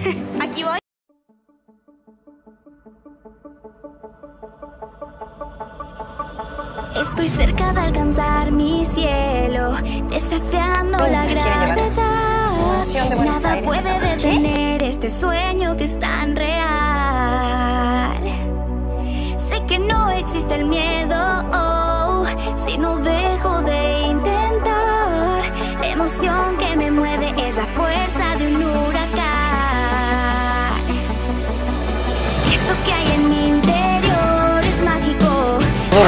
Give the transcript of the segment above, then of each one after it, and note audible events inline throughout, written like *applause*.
*laughs* Aquí voy. Estoy cerca de alcanzar mi cielo, desafiando la gravedad. De Nada puede detener este sueño que es tan real. Sé que no existe el miedo, oh, si no dejo de intentar la emoción.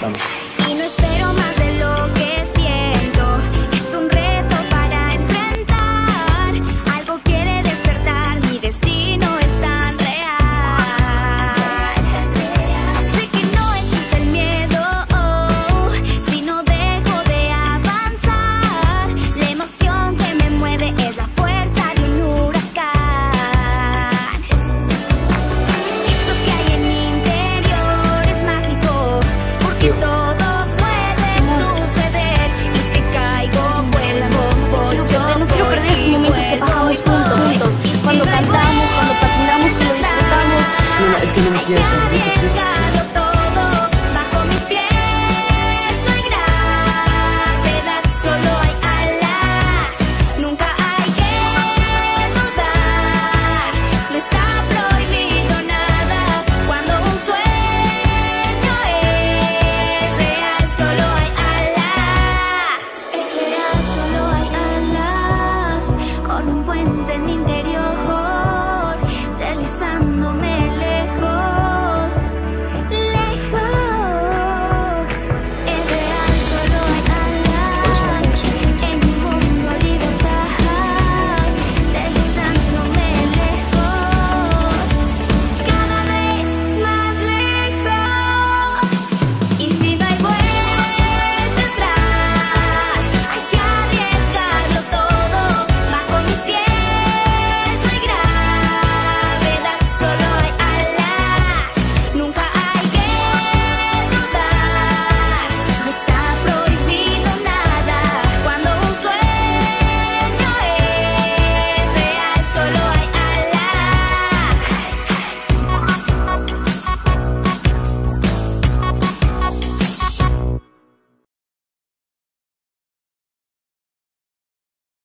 Vamos.